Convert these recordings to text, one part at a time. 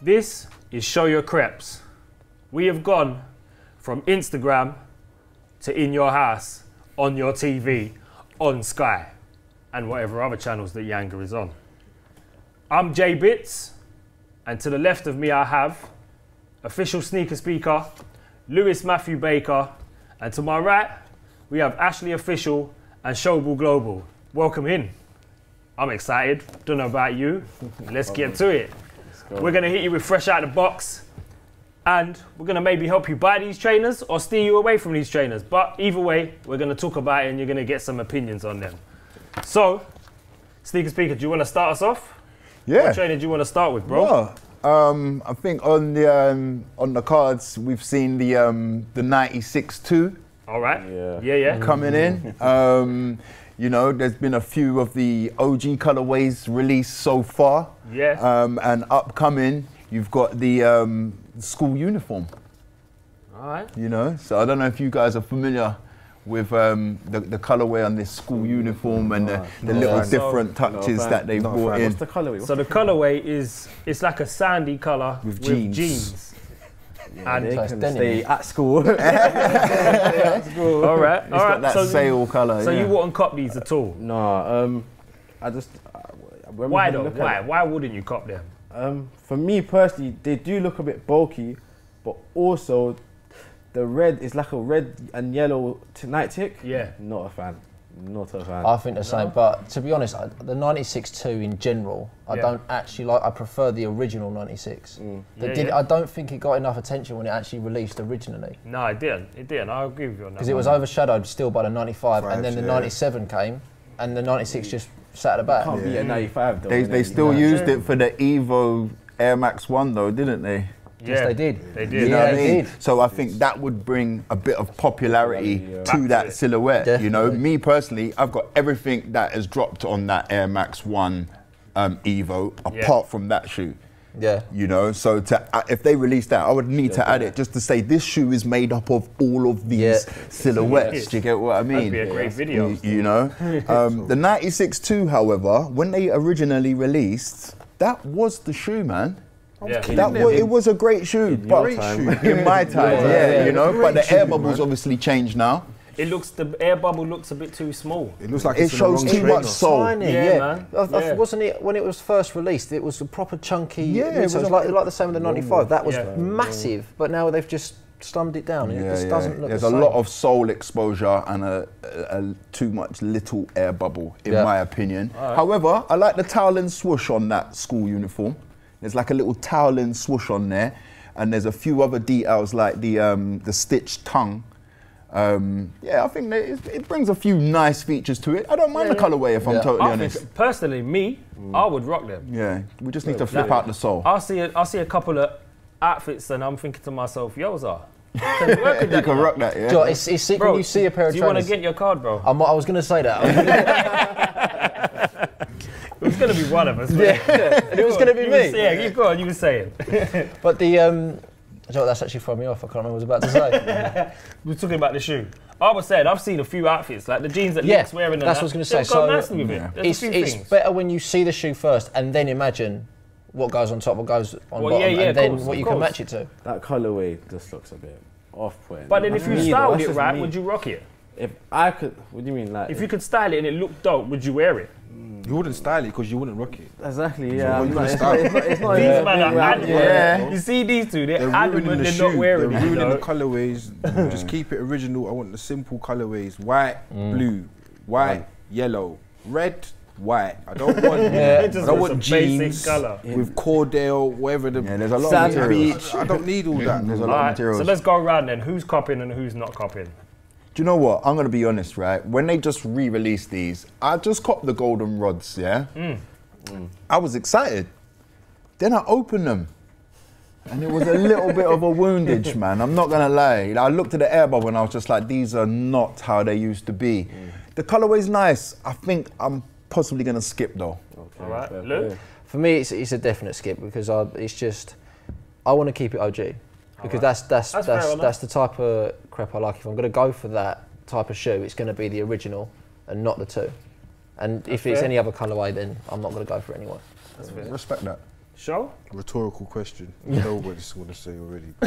This is Show Your Creps. We have gone from Instagram to in your house, on your TV, on Sky, and whatever other channels that Yanga is on. I'm Jay Bits, and to the left of me I have official sneaker speaker, Lewis Matthew Baker, and to my right we have Ashley Official and Showball Global. Welcome in. I'm excited. Don't know about you. Let's get to it. We're gonna hit you with fresh out of the box, and we're gonna maybe help you buy these trainers or steer you away from these trainers. But either way, we're gonna talk about it, and you're gonna get some opinions on them. So, sneaker speaker, do you want to start us off? Yeah. What trainer do you want to start with, bro? Well, um, I think on the um, on the cards we've seen the um, the 96 2 All right. Yeah. Yeah, yeah. coming in. Um, you know, there's been a few of the OG colorways released so far. Yeah. Um, and upcoming, you've got the um, school uniform. All right. You know, so I don't know if you guys are familiar with um, the, the colorway on this school uniform and the, the no little fan. different touches fan. that they've brought in. What's the colourway? So the colorway is it's like a sandy color With jeans. jeans. And they can stay at school. all right, all right. that so sail color. so yeah. you wouldn't cop these at all? no, um, I just. Uh, Why though? Why? Why wouldn't you cop them? Um, for me personally, they do look a bit bulky, but also the red is like a red and yellow t- night tick. Yeah. Not a fan. Not a fan. I think the same, but to be honest, I- the 96-2 in general, I Yeah. don't actually like. I prefer the original 96. Mm. They Yeah, did, yeah. I don't think it got enough attention when it actually released originally No, it didn't. It didn't. I agree with you on that. because it was overshadowed still by the 95, and then the yeah. 97 came, and the 96 just sat at the back. Can't be a 95 though. They, they still used it for the Evo Air Max 1 though, didn't they? Yes, they did. They did. You know Yeah, what I mean? did. So I think that would bring a bit of popularity Popularity, yeah. To to that it. silhouette. You know, me personally, I've got everything that has dropped on that Air Max 1 um, Evo Yeah. apart from that shoe. Yeah. You know, so to uh, if they release that, I would need to add yeah. it just to say this shoe is made up of all of these Yeah. silhouettes. Do you get what I mean? That'd be a great video. You, you know, um, the 96-2, however, when they originally released, that was the shoe, man. Yeah. That was, it was a great shoe, but your time. in my time, yeah, Yeah, you know. But Great the air shoe, bubbles man. obviously changed now. It looks the air bubble looks a bit too small. It looks like It it's in the shows wrong too much sole. Tiny, Yeah, yeah. man. I- I- Yeah. Wasn't it when it was first released? It was a proper chunky. Yeah, so it it was was a- like, like the same with the 95. That was Yeah. massive, but now they've just slimmed it down. and it just doesn't look There's the a lot of sole exposure and a, a, a too much little air bubble, in Yeah. my opinion. However, I like the tonal swoosh on that school uniform. There's like a little tonal swoosh on there, and there's a few other details like the um, the stitched tongue. Um, yeah, I think that it, it brings a few nice features to it. I don't mind the colorway if I'm totally I honest. think, personally, me, I would rock them. Yeah, we just need to flip Nah. out the sole. I'll see. A, I'll see a couple of outfits, and I'm thinking to myself, "Yoza, can you work with You that, can rock that, yeah. Joe, it's, it's sick Bro, when you see a pair of do you want to get your card, bro? I'm- I was going to say that. It was gonna be one of us. yeah, and it was going to be you me. Was, yeah, you go on. You were saying. But the um, Joe, that's actually thrown me off. I can't remember what I was about to say. we were talking about the shoe. I was saying I've seen a few outfits like the jeans that Yeah, Link's wearing. and that's that, what I was gonna say. gone So, nicely with yeah. it. There's it's it's better when you see the shoe first and then imagine what goes on top, what goes on Well, bottom, yeah, yeah, and then course, what of you can match it to. That colorway just looks a bit off-putting. But then if you That's me, though, styled it right, me. would you rock it? If I could, what do you mean, like? If you could style it and it looked dope, would you wear it? You wouldn't style it because you wouldn't rock it. exactly, yeah. what I'm you not- it's style? not- it's not- it's not These even- man are yeah, adamant. Yeah. You see these two, they're, They're adamant ruining the they're shoe. not wearing They're it. you ruining know? the colorways. Just keep it original. I want the simple colorways: white, mm. blue, white, yellow, red, white. I don't want. It I don't want basic jeans colour. with Cordell, whatever the Yeah, there's a lot of Sand materials. Beach. I don't need all that. There's a All lot of materials. so let's go around then. Who's copying and who's not copying? Do you know what? I'm gonna be honest, right? When they just re-released these, I just copped the golden rods, yeah. Mm. I was excited. Then I opened them, and it was a little bit of a woundage, man. I'm not gonna lie. I looked at the air bubble and I was just like, these are not how they used to be. Mm. The colorway's nice. I think I'm possibly gonna skip though. All right, Luke. For me, it's, it's a definite skip because I, it's just I want to keep it OG because that's that's That's that's that's, the type of crap I like. If I'm going to go for that type of shoe, it's going to be the original and not the two. And if it's any other colourway, then I'm not going to go for anyone. anyway. That's fair. Respect that. Show? Rhetorical question. You know what I just want to say already.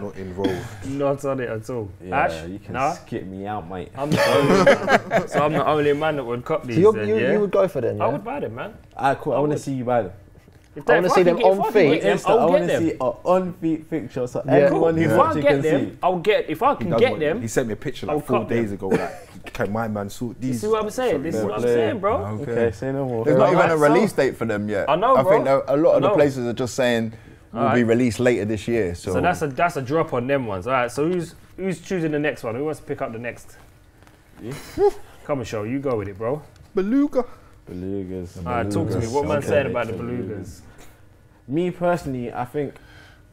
Not involved. Not on it at all. Yeah, Ash? you can Nah? skip me out, mate. I'm the only man. So I'm the only man that would cop these. So you're, then, you, yeah? you would go for them, I would buy them, man. Ah, cool. I, I want to see you buy them. If I wanna see them on feet. them, I'll want to see an on feet picture so Yeah, everyone cool. who's If I watching get can them, see. I'll get. If I can get want- them, He sent me a picture I'll like four days them. ago. Like, can my man sort you these? see what I'm saying? This is what I'm saying, bro. Okay, say no more. There's not even a release date for them yet. I know, bro. I think a lot of the places are just saying will be released later this year. So, So that's a that's a drop on them ones. All right. So who's who's choosing the next one? Who wants to pick up the next? Come and show. You go with it, bro. beluga. Belugas. All right. Talk to me. What man Okay. saying about the belugas? Me personally, I think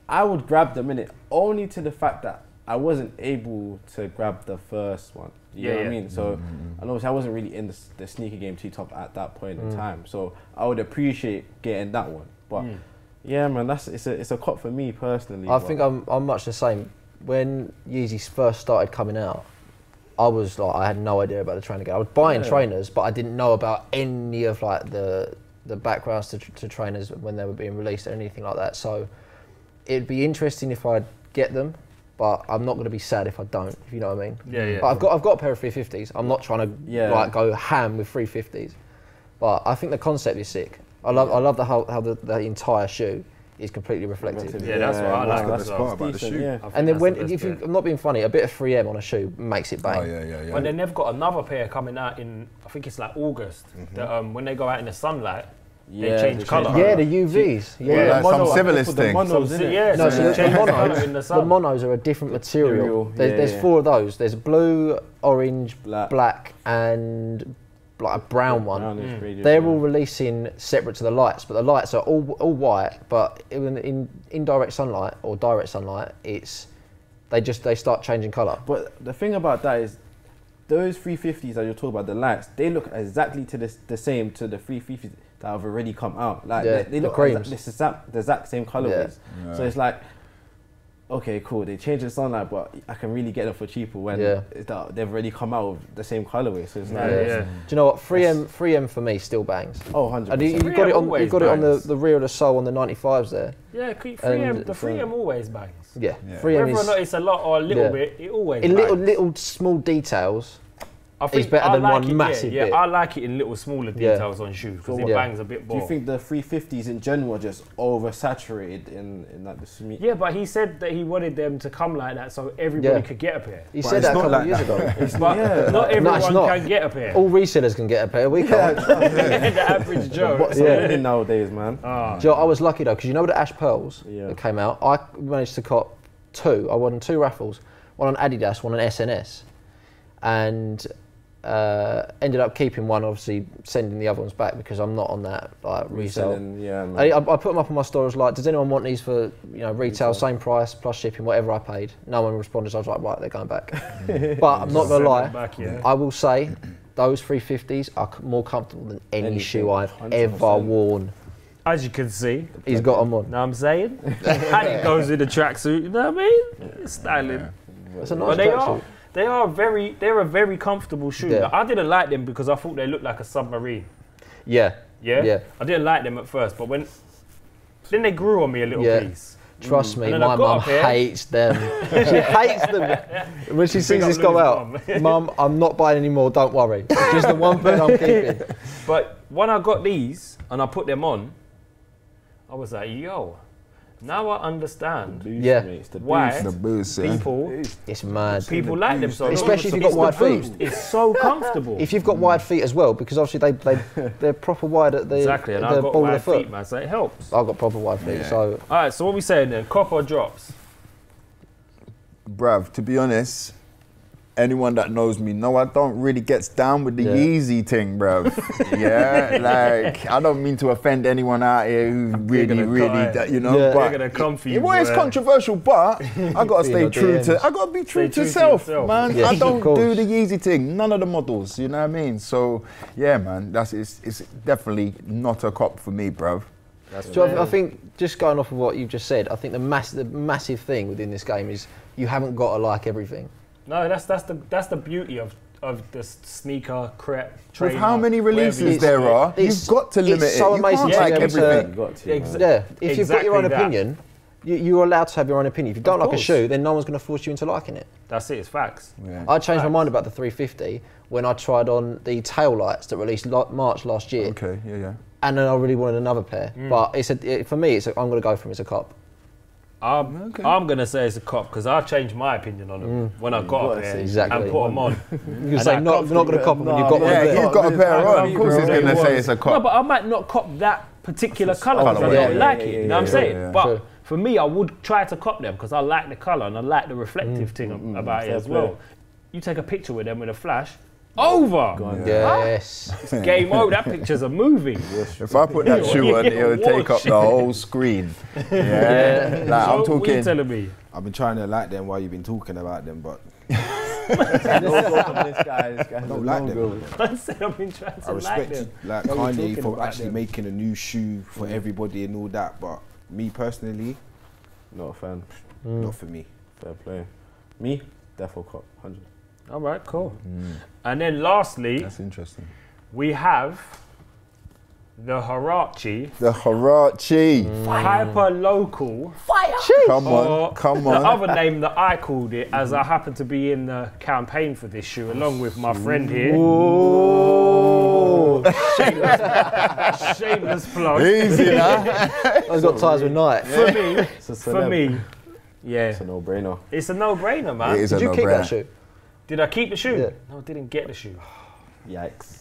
I would grab them in it only to the fact that I wasn't able to grab the first one. You Yeah, know what yeah. I mean? So, mm-hmm, mm-hmm. and obviously I wasn't really in the, the sneaker game too top at that point in mm. time. So I would appreciate getting that one. But Mm. yeah, man, that's it's a it's a cop for me personally. I think I'm, I'm much the same. When Yeezys first started coming out, I was like, I had no idea about the trainer game. I was buying Yeah. trainers, but I didn't know about any of like the the backgrounds to, to trainers when they were being released or anything like that. So it'd be interesting if I get them, but I'm not going to be sad if I don't. If you know what I mean. Yeah, yeah. But I've got I've got a pair of 350s. I'm not trying to Yeah. like go ham with 350s, but I think the concept is sick. I love I love the whole how the, the entire shoe is completely reflective. Yeah, that's what I man, like the as best well. part about the shoe. Yeah. And then when the if you. I'm not being funny, a bit of 3M on a shoe makes it bang. oh yeah, yeah, yeah. And then they've got another pair coming out in I think it's like August. That um, when they go out in the sunlight, Yeah, they change they colour. Yeah, the UVs. Yeah. Yeah, like some mono- I civilist put thing. monos Some- yeah, No, so so the, change the the colour monos, the the monos are a different material. Material, There- yeah, there's yeah. four of those. There's blue, orange, Black. black, and like a brown one. Brownish Mm. gradient, They're yeah. all releasing separate to the lights, but the lights are all all white. But in, in indirect sunlight or direct sunlight, it's they just they start changing colour. But the thing about that is, those 350s that you're talking about, the lights, they look exactly to this, the same to the 350s that have already come out. Like Yeah, they, they the look creams. exact, this exact, the exact same colorways. So it's like, okay, cool. They changed the sunlight, but I can really get them for cheaper when Yeah. that they've already come out with the same colorway. So it's Yeah, like, yeah. Do you know what? 3M 3M for me still bangs. oh, 100 And you, you've got it on you've got it on the, the rear of the sole on the 95s there. Yeah, cre- 3M, the so- 3M always bangs. Yeah, Yeah. 3M Whether or is not it's a lot or a little Yeah. bit, it always in little little small details. I think better I than like one it, yeah, massive yeah, bit. I like it in little smaller Yeah. details on shoes because So it what- bangs a bit more. Do you think the 350s in general are just oversaturated in, in like the sme- yeah, but he said that he wanted them to come like that so everybody Yeah. could get a pair. He But said it's that a not couple like of years that. ago. But Yeah. not No, it's everyone not. can get a pair. All resellers can get a pair. We can't. the average Joe. What's Yeah. happening nowadays, man? Do you know, I was lucky though because you know the Ash Pearls Yeah. that came out. I managed to cop two. I won two raffles, one on Adidas, one on SNS, and uh, ended up keeping one. Obviously, sending the other ones back because I'm not on that like resale. Reselling, yeah. I, I I put them up on my store. I was like, does anyone want these for you know retail, same price plus shipping, whatever I paid? No one responded. So I was like, right, they're going back. but I'm not gonna lie. back, yeah. I will say those 350s are more comfortable than any Anything, shoe I've 100%. ever worn. As you can see, He's got them on. know what I'm saying? and it goes in a tracksuit, you know what I mean? It's styling. It's a nice But tracksuit. They are very, they're a very comfortable shoe. Yeah. Like, I didn't like them because I thought they looked like a submarine. Yeah. Yeah? Yeah. I didn't like them at first, but when, then they grew on me a little Yeah. piece. Trust mm. me, my mum hates them. she hates them. When she sees this go out, mum, I'm not buying any more, don't worry. It's just the one thing I'm keeping. But when I got these and I put them on, I was like, yo, now I understand Yeah. mate, the why boost. the people It's mad. people like them so. Especially if you've got wide feet. It's so comfortable. If you've got wide feet as well, because obviously they, they, they're proper wide at the, exactly, and the I've got ball of wide the foot. feet, man, so it helps. I've got proper wide feet, Yeah. so All right, so what we saying then? Cop or drops? Bruv, to be honest, anyone that knows me know I don't really gets down with the Yeah. Yeezy thing, bro. yeah, like I don't mean to offend anyone out here who really, really, cut that, it. you know. Yeah. But They're gonna come for you, it, well, it's controversial, but I gotta stay true DMs. to. I gotta be true to true to self, yourself. man. Yes, I don't do the Yeezy thing. None of the models, you know what I mean. So yeah, man, that's it's, it's definitely not a cop for me, bro. That's So I, I think just going off of what you've just said, I think the mass, the massive thing within this game is you haven't got to like everything. No, that's that's the that's the beauty of of the sneaker crap. With how many releases there are, you've got to it's limit so it. You amazing can't to like be able to- everything. You got to. Ex- man. Yeah, if you've got your own that. opinion, you, you're allowed to have your own opinion. If you don't like a shoe, then no one's going to force you into liking it. That's it. It's facts. Yeah. I changed my mind about the 350 when I tried on the tail lights that released lo- March last year, Okay, yeah, yeah. and then I really wanted another pair. Mm. But it's a, it, for me, it's a, I'm going to go for it. It's a cop. I'm, Okay. I'm gonna say it's a cop because I changed my opinion on them mm. when I got gotta up there exactly. and put them on. You And can say that not, not going to cop them when you've got No, one Yeah, there. you've got a pair on. Of course, he's They gonna was. say it's a cop. No, but I might not cop that particular colour because I don't Yeah, like yeah, it. yeah, you know what I'm saying? yeah. But True. for me, I would try to cop them because I like the colour and I like the reflective mm, thing mm, about it as well. You take a picture with them with a flash, over. Yes. Game over. That picture's a movie. If I put that shoe on, it'll take up the whole screen. Yeah, like so I'm What you talking. telling me? I've been trying to like them while you've been talking about them, but No this guy. This guy don't like them. I said I've been trying to I like them. like What are Kanye for actually them? making a new shoe for mm. everybody and all that. But me personally, Not a fan. not for me. Fair play. Me, Defo Cop, 100. All right, cool. Mm. And then lastly, That's interesting. we have the Huarache The Huarache. Mm. Hyper Local. Fire. Come on, or come The other name that I called it, as I happen to be in the campaign for this shoe, along with my friend here. Shameless, shameless plug. Easy now. I've got ties with Nike. For me, for me, yeah, It's a no-brainer. it's a no-brainer, man. It is a Did you keep no-brainer. that shoe? Did I keep the shoe? Yeah. No, I didn't get the shoe. Yikes.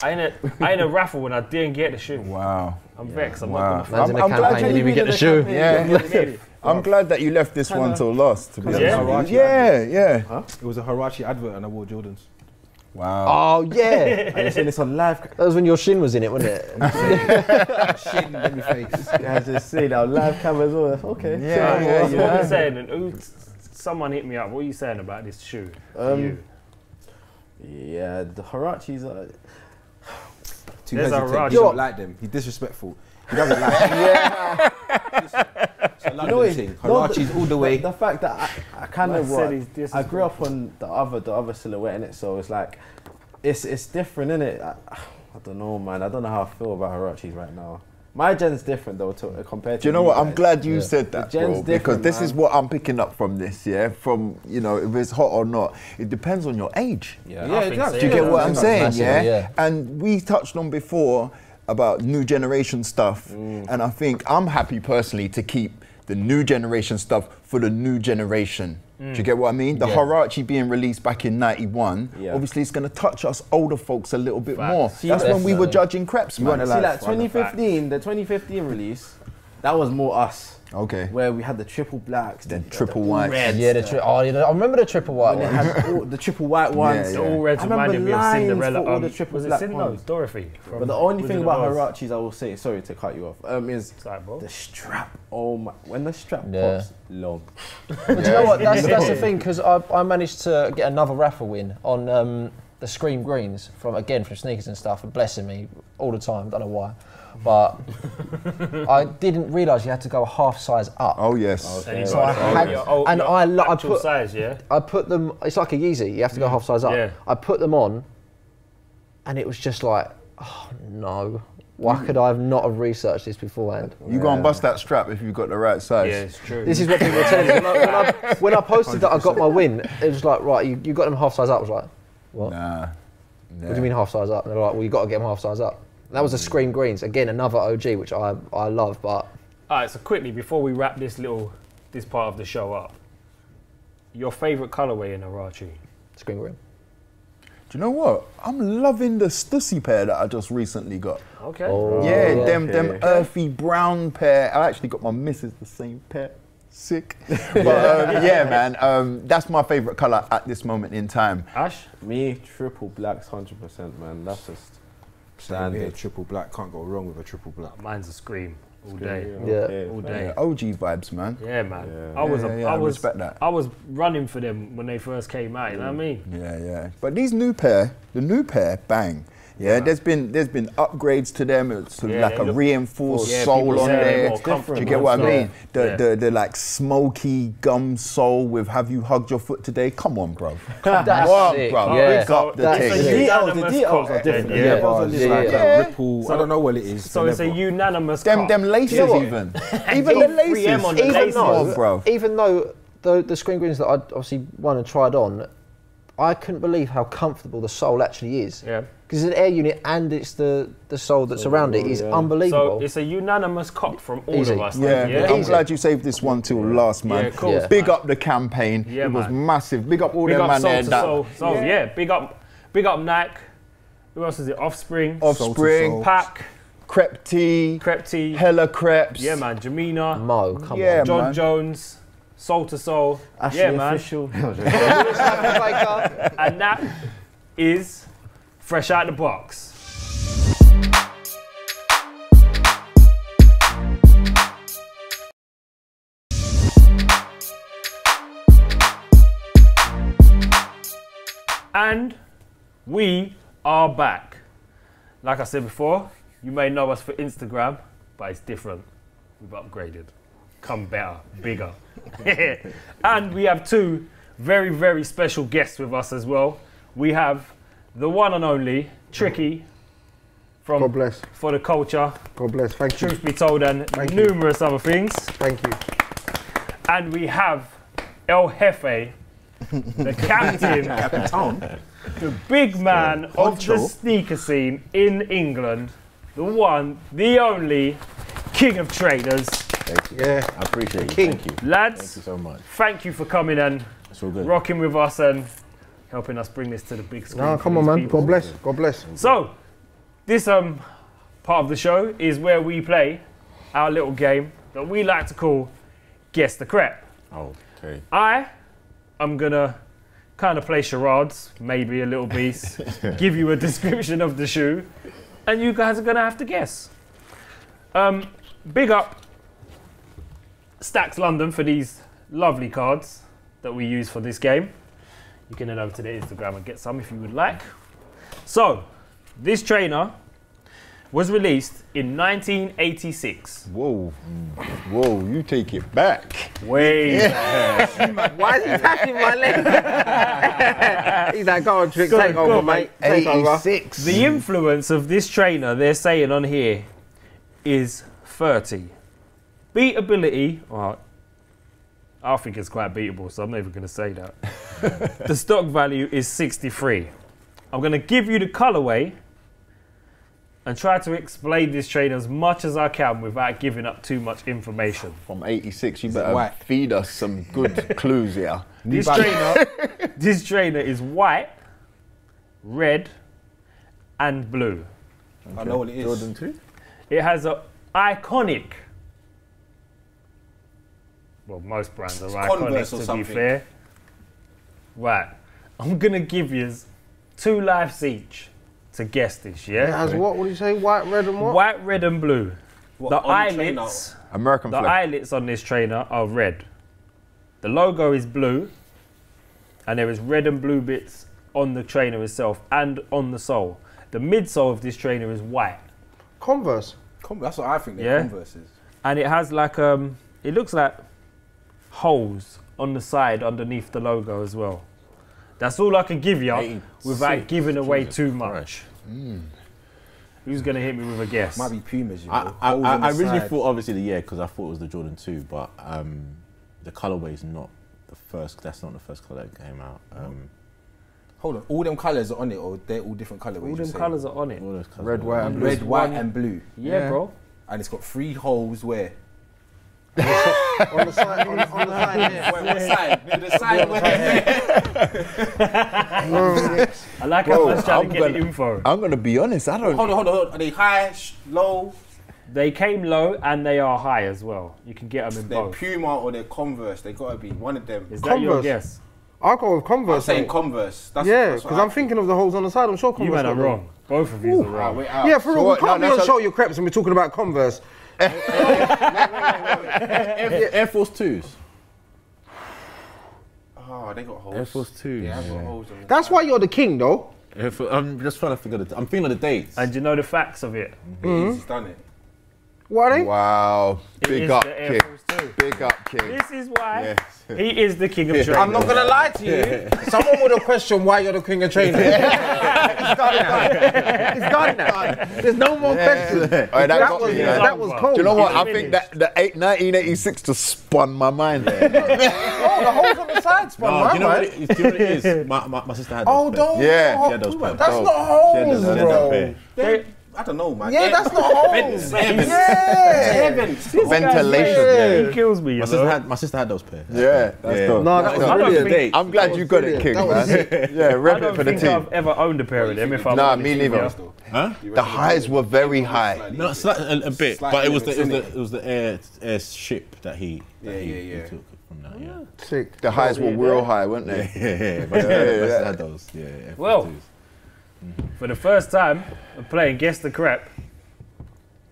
I ain't a, I ain't a raffle when I didn't get the shoe. Wow. I'm vexed. I'm Wow. not Man's in the I'm- I'm glad you didn't even get the shoe. Yeah. gonna. I'm glad that you left this one till last. To be honest Yeah? with you. Yeah, yeah. It was a Huarache advert and I wore Jordans. Wow. Oh, yeah. I seen this on live. that was when your shin was in it, wasn't it? Shit in my face. I just see that on live cameras. as well. Okay. Yeah, So, yeah, what's- what yeah. are you saying? And who, someone hit me up. What are you saying about this shoe? Um, you? Yeah, the Huaraches are. Too There's a hesitant. Huarache. He don't like them. He's disrespectful. He doesn't like them. yeah. It's a London know, thing. no, Huaraches all the way. The, the fact that I, I kind of said I grew up on the other the other silhouette in it, so it's like it's it's different in it. I, I don't know, man. I don't know how I feel about Huaraches right now. My gen's different though to, compared to. Do you know what? I'm glad you Yeah. said that, The gen's bro, because different, this is what I'm picking up from this. Yeah, from you know, if it's hot or not, it depends on your age. yeah, I think so, Do you Yeah, get what I'm saying? massive, Yeah? yeah. And we touched on before about new generation stuff, mm. and I think I'm happy personally to keep the new generation stuff for the new generation. Do you get what I mean? The Yeah. Huarache being released back in '91, Yeah. obviously it's going to touch us older folks a little bit Facts. more. See, That's when we were judging creps, man. See, like 2015, the 2015 release, that was more us. Okay. Where we had the triple blacks, The triple whites. reds, yeah, the tri- oh, yeah, I remember the triple white when they all the triple white ones. Yeah, The all reds I remember reminded me of lines Cinderella. for all um, the triple was it Cinderella? ones. Dorothy. from But the only Wizard thing about Oz. Huaraches, I will say, sorry to cut you off, um, is Sorry, the strap. Oh my! When the strap Yeah. pops, long. But do you know what? That's, that's the thing because I, I managed to get another raffle win on um, the Scream Greens from again from sneakers and stuff, and blessing me all the time. Don't know why, but I didn't realise you had to go a half size up. Oh yes. Oh, and, you So I had- your old- and I I put- size, yeah. I put them. It's like a Yeezy. You have to go half size up. Yeah. I put them on, and it was just like, oh no. Why could I have not have researched this beforehand? You go and bust that strap if you've got the right size. Yeah, it's true. This is what people were telling me. When I, when I, when I posted that I got my win, it was like, right, you, you got them half size up. I was like, what? Nah. What do you mean half size up? And they're like, well, you got to get them half size up. And that was a Scream Greens. Again, another OG, which I, I love, but All right, so quickly before we wrap this little this part of the show up, your favorite colorway in Huarache? Scream Green. Do you know what? I'm loving the Stussy pair that I just recently got. Okay. Oh. yeah, yeah. them them earthy brown pair. I actually got my missus the same pair. Sick. but um, yeah, man, um, that's my favorite color at this moment in time. Ash. Me, triple blacks, hundred percent, man. That's just Same here, triple black. Can't go wrong with a triple black. Mine's a scream all day. Yeah. Okay. All day. Yeah, OG vibes, man. Yeah, man. Yeah. I was, Yeah, a, yeah, I I was, respect that. I was running for them when they first came out. You know what I mean? Yeah, yeah. But these new pair, the new pair, bang. Yeah, there's been there's been upgrades to them. It's sort of Yeah, like a look- reinforced Yeah, sole on there. Do you get what I mean? The, Yeah. the the like smoky gum sole with "Have you hugged your foot today?" Come on, bro. Come That's on, sick, bro. yeah. Pick up the That's thing. The details, the details are different. Yeah, Yeah, yeah, yeah, Bars, yeah, like yeah. a ripple. I don't know what it is. So it's a unanimous Them cut. them laces You know even. even the laces. even though, bro. even though the, the Scream Greens that I obviously won and tried on, I couldn't believe how comfortable the sole actually is. Yeah. Because it's an air unit and it's the, the sole that's around it is yeah. unbelievable. So it's a unanimous cop from all Easy. of us. Yeah, then, I'm Easy. glad you saved this one till last, man. Yeah, of course, Yeah. Big man. up the campaign. Yeah, it was massive. Big up all Big them up man Soul there to that Soul. So yeah. big up, big up Nike. Who else is it? Offspring, Soul to Offspring, Soul. Pack, Crepe Tea, Crep Tea. Hella Crepes. Yeah, man. Jamina, Mo, come Yeah, on. John man. Jones, Soul to Soul. Ashley yeah, man. official. And that is fresh out the box. And we are back. Like I said before, you may know us for Instagram, but it's different. We've upgraded. Come better, bigger. and we have two very, very special guests with us as well. We have the one and only Tricky from God bless. For the Culture, God bless. Thank you. Truth Be Told, and Thank you. numerous other things. Thank you. And we have El Jefe, the captain, the big man of the sneaker scene in England, the one, the only king of trainers. Yeah. I appreciate you. King. Thank you. lads. Thank you so much. thank you for coming and It's all good. rocking with us and helping us bring this to the big screen. No, come on, man. people. God bless. God bless. So, this um part of the show is where we play our little game that we like to call Guess the Crep. Oh, okay. I am gonna kind of play charades, maybe a little piece, give you a description of the shoe, and you guys are gonna have to guess. Um, big up Stacks London for these lovely cards that we use for this game. You can head over to their Instagram and get some if you would like. So, this trainer was released in 1986. Whoa, whoa, you take it back. Way Why is he tapping my leg? He's like, go on, Trick, Go take go over, on, mate. Take over. 86. The influence of this trainer, they're saying on here, is 30. Beatability, well, I think it's quite beatable, so I'm never going to say that. the stock value is 63. I'm going to give you the colorway and try to explain this trainer as much as I can without giving up too much information. From 86, you better white? feed us some good clues here. This trainer, this trainer is white, red, and blue. I know what it is. Jordan 2? It has a iconic. Well, most brands are It's iconic Converse or to be fair. Right, I'm gonna give you two lives each to guess this. Yeah? It has what? What do you say? White, red, and what? white, red, and blue. What, the on the eyelets, American the flag. eyelets on this trainer are red. The logo is blue, and there is red and blue bits on the trainer itself and on the sole. The midsole of this trainer is white. Converse. Con- That's what I think they're Yeah. Converses. and it has like um it looks like holes on the side underneath the logo as well that's all i can give you 86. without giving away Jesus too Christ. much who's gonna hit me with a guess Might be Pumas, you know. I, I, I, I originally side. thought obviously the yeah because I thought it was the Jordan 2, but um, the colorway is not the first. That's not the first color that came out. Um, Hold on, all them colours are on it, or they're all different colourways? all them colors are on it all those colours Red, white, and blue. Red, white, and blue, yeah, bro and it's got three holes where. On the side. On, the- on the side. Yeah. Wait, what side? the side where. i like how Bro, man's trying I'm to get the gonna- info I'm gonna be honest. I don't. Hold on, hold on, hold on. Are they high, sh- low? they came low and they are high as well you can get them in They're both Puma or they're Converse. They gotta be one of them. is that your guess I'll go with Converse. I'm saying mate. Converse. That's, yeah, because I I'm thinking of the holes on the side. I'm sure you Converse. man are got wrong both of you are Ah, wrong wait, out. Yeah, for real. we can't No, be on that's a- show your crepes and we're talking about Converse. Air, Air Force 2s. Oh, they got holes. Air Force 2s. Yeah, I've got holes. That's why you're the king, though. If- I'm just trying to figure the. I'm thinking of the dates. And you know the facts of it. He's done it. What are they? Wow. It Big is up, King. Big up, King. This is why Yes. he is the king of trainers. I'm not gonna lie to you. Someone would have questioned why you're the king of trainers. it's done now. It's done now. There's no more questions. Oh, that That got was, me, man. that was cold. Do you know what? I think that the eight, 1986 just spun my mind there. Oh, the holes on the side spun no, my you know what mind. it, do you know what it is? My, my, my sister had those Oh, don't. Yeah. She had those. That's not holes, those- she had that bro. They- I don't know, man. Yeah, that's not holes. Heavens. Yeah. Heavens. Ventilation. Yeah. He kills me. You My know? sister had my sister had those pairs. Yeah, that's Yeah. dope. No, That's that was. I don't brilliant. think- I'm glad you got it, King, That was man. Yeah, rep it for the team. I've ever owned a pair of them. If I'm Nah, me neither. Huh? The highs were very high. No, slight, a, a bit, Slight but it was the it was the, it was the air airship that he that Yeah, he, yeah, he yeah. took from that. Yeah, Sick. The highs were real high, weren't they? yeah, yeah. yeah. My sister Yeah, had- yeah. had those. Yeah, yeah. Well. F2s. For the first time of playing Guess the Crap.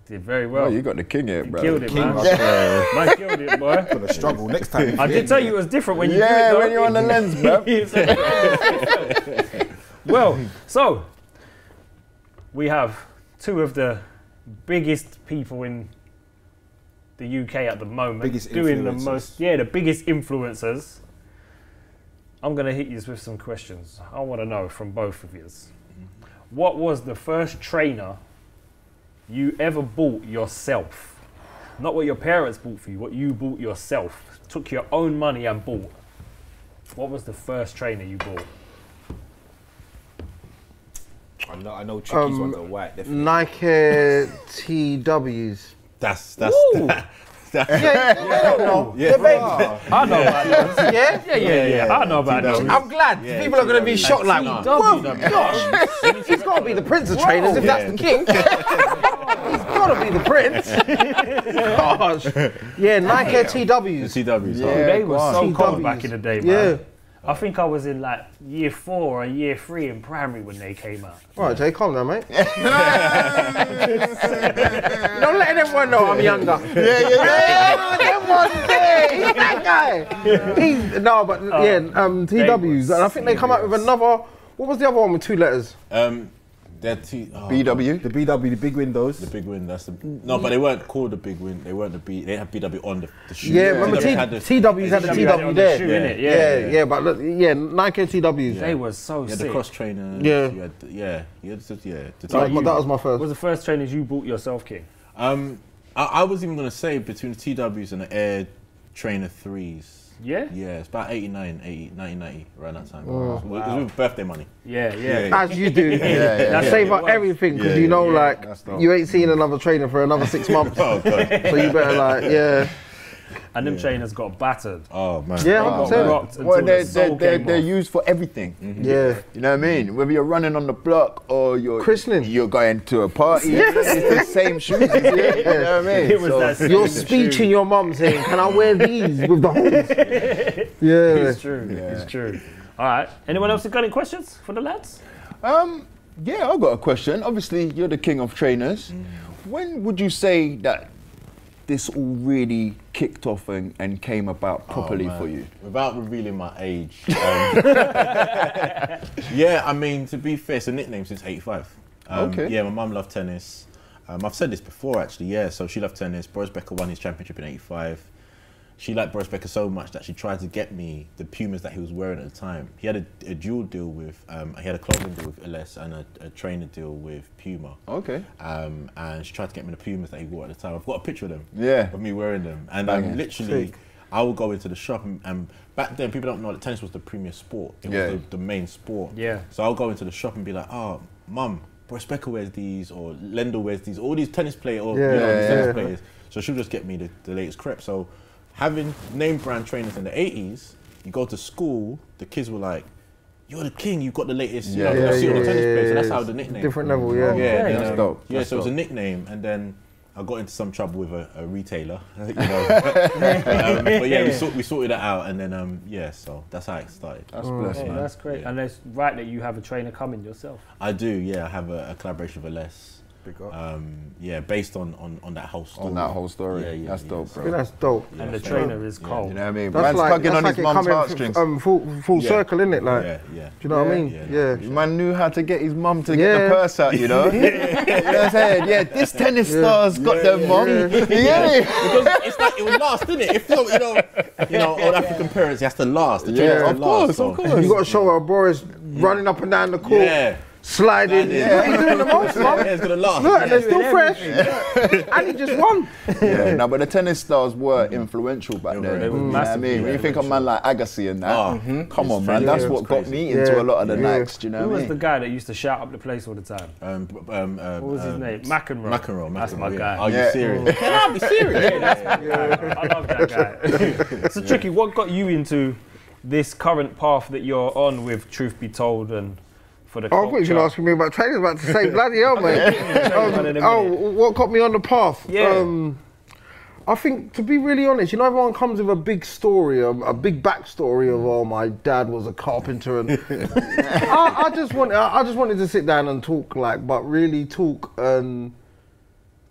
did very well. Oh, you got the king here, bro. killed it, man. Yeah, Man killed it, boy. Gonna struggle next time. I did tell you it was different when you yeah do it, when you're on the lens, bro. well, so we have two of the biggest people in the UK at the moment Biggest doing the most, yeah, the biggest influencers. I'm gonna hit you with some questions. I want to know from both of you. What was the first trainer you ever bought yourself? Not what your parents bought for you, what you bought yourself. Took your own money and bought. What was the first trainer you bought? I know, I know Tricky's Um, ones are white. Definitely. Nike TWs. That's that's that, that, Yeah, they don't know. Yeah. They're. I know about those. Yeah? Yeah, yeah, yeah. I know about those. I'm glad. Yeah, People are going to be shocked like, Nah. whoa, TW. gosh, he's got to be the prince of trainers if that's the king. he's got to be the prince. gosh. Yeah, Nike TWs. the CWs. Yeah. They were so TWs. cold back in the day, man. Yeah. I think I was in like year four or year three in primary when they came out. All right, Jay, calm down, mate. Don't let anyone know I'm younger. Yeah, yeah, yeah. Everyone's there. He's that guy. He's, no, but yeah, um, TWs. And I think they come out with another. What was the other one with two letters? Um, they're T. Oh, BW. The BW, the big windows. The big win. That's the no, but they weren't called the big win. They weren't the B. They had BW on the, the shoe. Yeah, remember TW T- had the- TWs had the TW TW on the there. shoe, Yeah. innit? Yeah, Yeah, yeah, but look, yeah, Nike TWs. They were so You had sick. the cross trainers. Yeah. You had yeah. You had yeah. The That was, my, TW. that was my What was the first trainers you bought yourself, King? Um, I, I was even gonna say between the TWs and the Air Trainer threes. Yeah? Yeah, it's about 89, 80, 1990, around that time. Oh. it, was, it was with birthday money. Yeah, yeah. Yeah. As you do. yeah, That's yeah. save It up everything because Yeah, you know, yeah, like, you ain't seen another trainer for another six months. Oh god. so you better, like, yeah. And them trainers got battered. oh man. Yeah, They got 100%. rocked until Well, the they're, they're, they're, they're used for everything. Yeah. You know what I mean? Whether you're running on the block or you're Christening. you're going to a party, it's the same shoes. You, see? you know what I mean? It was So- that same Your shoe. speech in your mum saying, Can I wear these with the holes? Yeah. It's true. It's true. All right. Anyone else got any questions for the lads? Um, yeah, I've got a question. Obviously, you're the king of trainers. When would you say that this all really kicked off and, and came about properly Oh, for you? Without revealing my age. Um, yeah, I mean, to be fair, it's a nickname since 85. Um, Okay. Yeah, my mum loved tennis. Um, I've said this before, actually, yeah. So she loved tennis. Boris Becker won his championship in 85. She liked Boris Becker so much that she tried to get me the Pumas that he was wearing at the time. He had a, a dual deal with, um, he had a clothing deal with Ellesse and a, a trainer deal with Puma. Okay. Um, and she tried to get me the Pumas that he wore at the time. I've got a picture of them. Yeah. Of me wearing them. And Banging. um, literally, I would go into the shop and, and back then people don't know that tennis was the premier sport. It Yeah. was the, the main sport. Yeah. So I'll go into the shop and be like, oh, mum, Boris Becker wears these or Lendl wears these, all these tennis players or Yeah, you know, these yeah, tennis yeah. players. So she'll just get me the, the latest crep. So having name brand trainers in the 80s, you go to school, the kids were like, you're the king, you've got the latest, you Yeah. know, Yeah, I see all the yeah, tennis yeah, players. So that's how the nickname Different level, yeah. Okay. yeah, That's then, um, dope. Yeah, That's so it was a nickname, and then I got into some trouble with a, a retailer. You know, um, but yeah, we, sort, we sorted it out, and then um, yeah, so that's how it started. That's blessed, Yeah, man. that's great. Yeah. And it's right that you have a trainer coming yourself. I do, yeah. I have a, a collaboration with Les. Big up. Um, yeah, based on, on, on that whole story. On that whole story. Yeah, yeah, That's yeah. dope, I think bro. that's dope. and the trainer is cold. You know what I mean? That's Man's like, tugging on like his it mum's heartstrings. um, full, full Yeah. circle, innit? Like, Yeah, yeah. do you know what I mean? Yeah. Yeah. Man knew how to get his mum to get the purse out, you know? you know what I'm saying? Yeah, this tennis star's got them, mum. Yeah. because it's like it will last, didn't it? If you know, you know, old African parents, it has to last. The Yeah, trainer has to of course, of course. You got to show her Boris running up and down the court, Yeah. Sliding. Yeah. He's doing the most, Yeah, man. it's gonna last. Look, yeah. they're still fresh. and he just won. Yeah, no, but the tennis stars were influential back They then. were, they You know what I mean? When you think of man like Agassi and that, Ah, come on, man, that's what got me into Yeah. a lot of the Yeah. Nikes, do you know Who was mean? the guy that used to shout up the place all the time? Um, b- um, uh, What was his um, name? McEnroe. McEnroe. That's my guy. Are you serious? Can I be serious? Yeah, that's my guy. I love that guy. so tricky. What got you into this current path that you're on with Truth Be Told and for the Oh, I thought you were culture? going to ask me about training. About to say, bloody hell, mate. one in a Um, oh, what got me on the path? Yeah. Um, I think, to be really honest, you know, everyone comes with a big story, a, a big backstory of, oh, my dad was a carpenter, and I, I just want, I, I just wanted to sit down and talk, like, but really talk and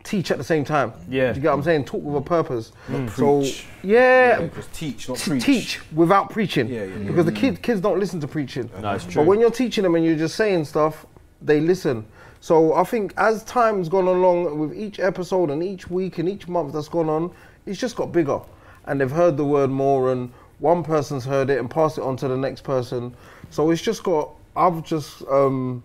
teach at the same time. Yeah. Do you get what I'm saying? Talk with a purpose. So, yeah, Yeah, teach, not preach. teach without preaching. Yeah, yeah. Because the kid, kids don't listen to preaching. No, it's true. But when you're teaching them and you're just saying stuff, they listen. So I think as time's gone along with each episode and each week and each month that's gone on, it's just got bigger. And they've heard the word more and one person's heard it and passed it on to the next person. So it's just got, I've just um,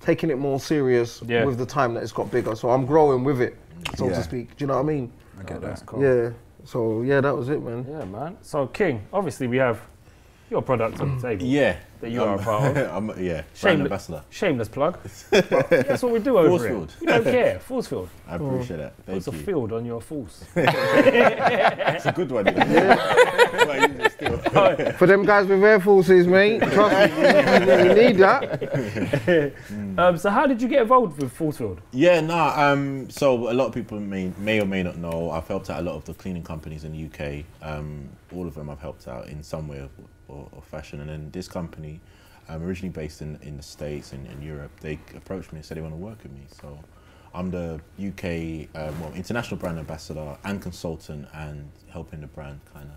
taken it more serious Yeah. with the time that it's got bigger. So I'm growing with it, so Yeah. to speak. Do you know what I mean? I get that. cool. Yeah. So yeah, that was it, man. Yeah, man. So King, obviously we have your product on the table. Yeah. That you are a part of. I'm, yeah. Brand ambassador. Shameless plug. But that's what we do over here. Forcefield. We don't care. Force field. I appreciate that. Thank It's a field on your force. It's a good one. That's why I use it still. For them guys with Air Forces, mate, trust me, you, you need that. um, so how did you get involved with Forcefield? Yeah, nah. Um, so a lot of people may may or may not know. I've helped out a lot of the cleaning companies in the UK. Um, all of them I've helped out in some way or, or, or fashion. And then this company, I'm originally based in, in the States and in Europe, they approached me and said they want to work with me. So I'm the UK um, well, international brand ambassador and consultant, and helping the brand kind of,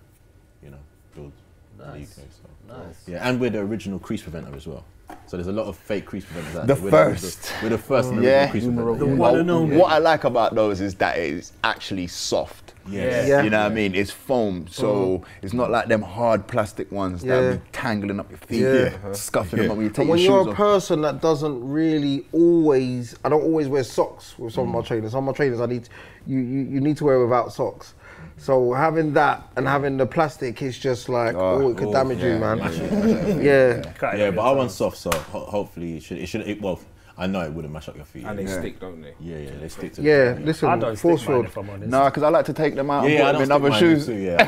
you know, build in the UK. So. Nice. Yeah, and we're the original crease preventer as well. So there's a lot of fake crease preventers out The there. We're first. we're the first and Yeah. original crease preventer. The yeah. one and only. What I like about those is that it's actually soft. Yes. Yeah. You know what I mean? It's foam, so mm. it's not like them hard plastic ones Yeah. that be tangling up your feet, Yeah. scuffing them up when you take And your when shoes you're a off. person that doesn't really always, I don't always wear socks with some of my mm. trainers. Some of my trainers, I need, you, you, you need to wear without socks. So having that and having the plastic is just like, Oh, oh, it could oh, damage you, man. Mash it, mash it. Yeah. Yeah, but I time. want soft, so ho- hopefully it should. It should. It, well, I know it wouldn't mash up your feet. And they yeah. stick, don't they? yeah, yeah, they stick to. Yeah, the listen, I don't force stick mine field. if I'm honest. No, because I like to take them out Yeah, and put them in other shoes. Too, yeah.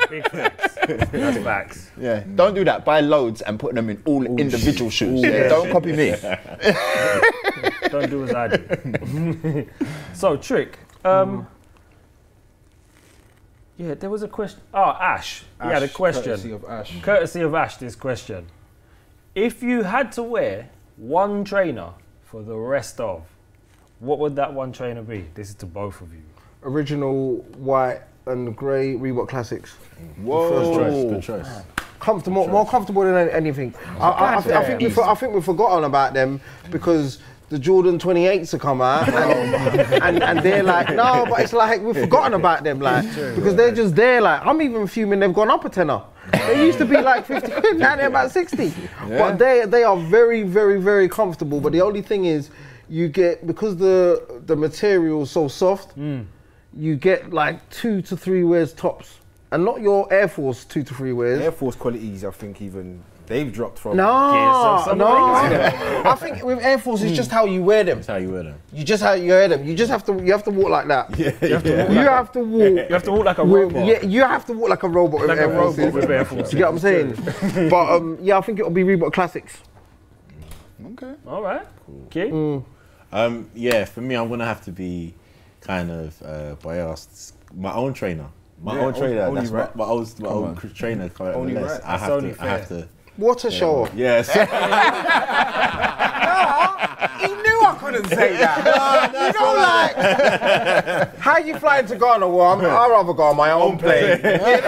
Big facts. That's facts. Yeah, don't do that. Buy loads and put them in all individual shoes. Yeah, don't copy me. Don't do as I do. so, Trick. Um, yeah, there was a question. Oh, Ash. he had a question. courtesy of Ash. Courtesy of Ash, this question. If you had to wear one trainer for the rest of, what would that one trainer be? This is to both of you. Original white and grey Reebok Classics. Whoa. Good choice. Comfortable, more comfortable than anything. I, I, I, thi- I think we've, I think we've forgotten about them because the Jordan 28s have come out oh, and, and, and they're like, no, but it's like we've forgotten about them, like because they're just there. Like I'm even fuming they've gone up a tenner. They used to be like 50 quid, now they're about 60. But they they are very, very, very comfortable. But the only thing is, you get because the the material is so soft, hmm. you get like two to three wears tops, and not your Air Force two to three wears. Air Force qualities, I think even they've dropped from. No, Yeah, so some no. I think with Air Force, it's just how you wear them. That's how you wear them. You just how you wear them. You just have to. You have to walk like that. Yeah, you have to walk. You have to walk. You have to walk like a with- robot. yeah, you have to walk like a robot with Like a Air robot Forces. with Air Forces. You get what I'm saying? but um, yeah, I think it'll be Reebok Classics. Okay. All right. King. Um, yeah, for me, I'm gonna have to be kind of uh, biased. My own trainer. My Yeah, own trainer. only that's right. my, my own, my own on. trainer. Only MLS. right. I That's have only to. I have fair. to. What a show off. Yes. he knew I couldn't say that. you know, like, how you flying to Ghana? Well, I'm, I'd rather go on my own plane. right,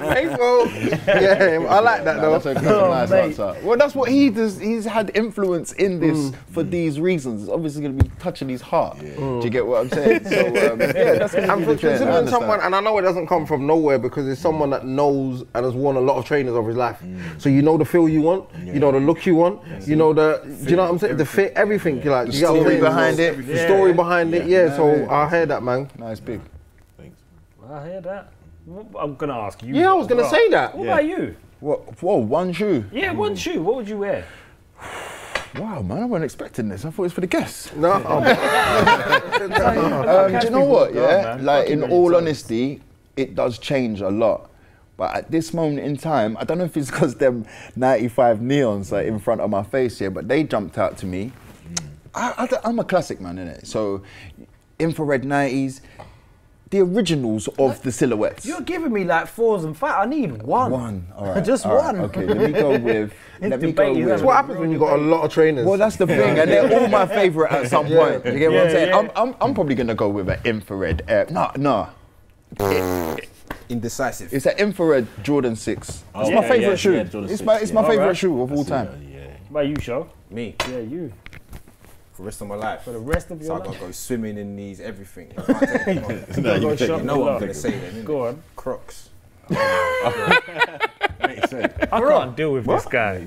mate, well, yeah, I like that though. that's a, a nice answer. Well, that's what he does. He's had influence in this for these reasons. It's obviously going to be touching his heart. Do you get what I'm saying? So, um, yeah, that's And for. I considering someone, and I know it doesn't come from nowhere because it's someone that knows and has worn a lot of trainers of his life. So you know the feel you want, you know the look you want, you know the, do you know what I'm saying? The fit, everything. You like, The you get what I'm story behind it. The story behind it, yeah. So I heard that, man. Nice big. Thanks. I hear that. I'm gonna ask you. Yeah, I was gonna as say that. What about you? What? Whoa, one shoe. Yeah, one shoe. What would you wear? Wow, man, I wasn't expecting this. I thought it was for the guests. No, Um, do you know what? Yeah, man. like Fucking in many all times. honesty, it does change a lot. But at this moment in time, I don't know if it's because them 95 neons are in front of my face here, but they jumped out to me. Hmm. I, I, am a classic man, innit? So, infrared 90s, the originals of the silhouettes. You're giving me like fours and five. I need one. One, all right. Just all right, one. Okay, let me go with. let me go with. that's what happens when you got a lot of trainers. Well, that's the thing, and they're all my favourite at some point. You get what I'm saying? yeah. I'm, I'm, I'm probably gonna go with an infrared. Air. No, no. Indecisive. It's an infrared Jordan Six. Oh, it's yeah, my favourite yeah, shoe. yeah, Jordan it's 6, my it's my favourite Alright. shoe of all time. it, yeah. What about you, show? Me, Yeah, you. for the rest of my life. For the rest of So your I life. gotta go swimming in these, everything. I can't take them off. No, Go you can take shop You know what I'm gonna say then. Go on. Crocs. Makes sense. I can't deal with this guy.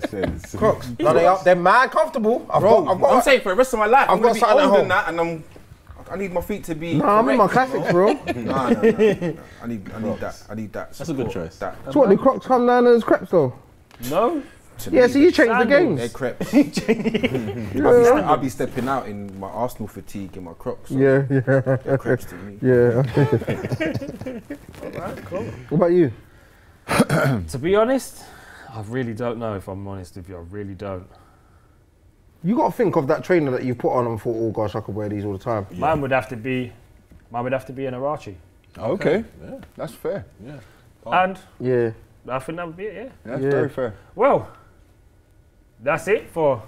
Crocs. No, they are, they're mad comfortable. I've Bro, got, I've got. I'm saying for the rest of my life, I've I'm gonna got be older than that, and I'm. I need my feet to be. no, I'm in my correct, classics, bro. No, no, no, no, no. I need, I need that. I need that. That's a good choice. That. So what? The Crocs come down as crepes though. No? to Yeah, me, so you changed the Sandals. They're game. crepes. I'll, be I'll be stepping out in my Arsenal fatigue in my Crocs. So Yeah, yeah, they're crepes to me. yeah. Alright, cool. what about you? To be honest, I really don't know if I'm honest with you. I really don't. You got to think of that trainer that you put on and thought, oh gosh, I could wear these all the time. Mine would have to be, mine would have to be an Huarache. Okay, Yeah. that's fair. Yeah. And Yeah. I think that would be it, yeah. That's Yeah. very fair. Well, that's it for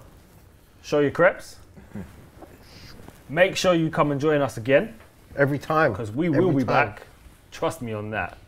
Show Your Creps. Make sure you come and join us again Every time. because we will Every be time. back. Trust me on that.